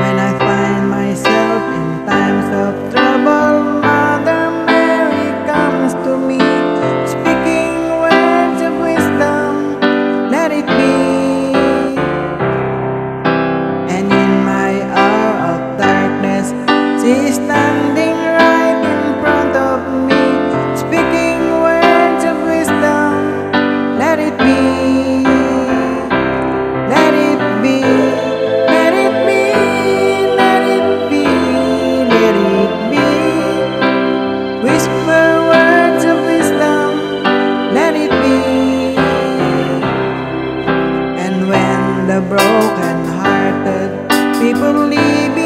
When I find myself in times of trouble people leave me.